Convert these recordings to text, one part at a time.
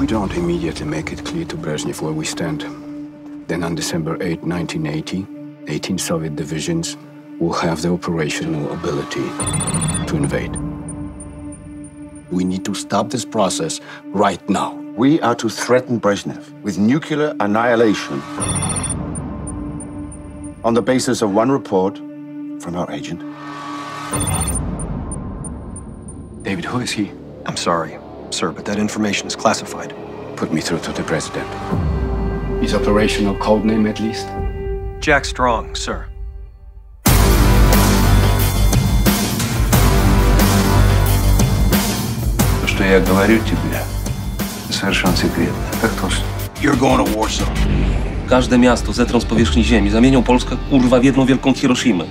we don't immediately make it clear to Brezhnev where we stand, then on December 8, 1980, 18 Soviet divisions will have the operational ability to invade. We need to stop this process right now. We are to threaten Brezhnev with nuclear annihilation on the basis of one report from our agent. David, who is he? I'm sorry, sir, but that information is classified. Put me through to the president. His operational code name, at least? Jack Strong, sir. То, что я говорю тебе, совершенно секретно. Tak точно. You're going to Warsaw. Każde miasto zetrą z powierzchni ziemi, zamienią Polskę kurwa w jedną wielką Hiroshimę.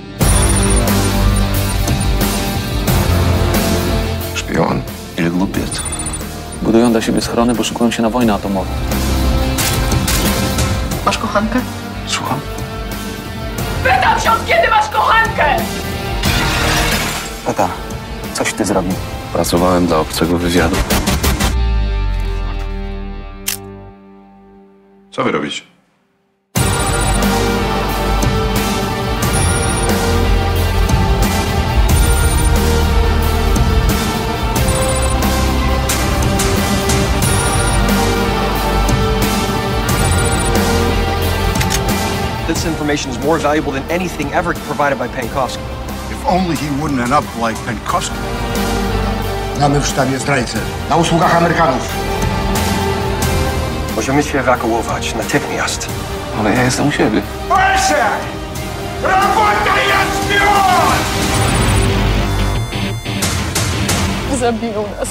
Budują dla siebie schrony, bo szykują się na wojnę atomową. Masz kochankę? Słucham? Pytam się, od kiedy masz kochankę? Tata, coś ty zrobił. Pracowałem dla obcego wywiadu. Co wy robicie? This information is more valuable than anything ever provided by Penkovsky. If only he wouldn't end up like Penkovsky. Mamy w sztabie zdrajcę. Na usługach Amerykanów. Możemy się ewakuować natychmiast. Ale ja jestem u siebie. Zabiją nas.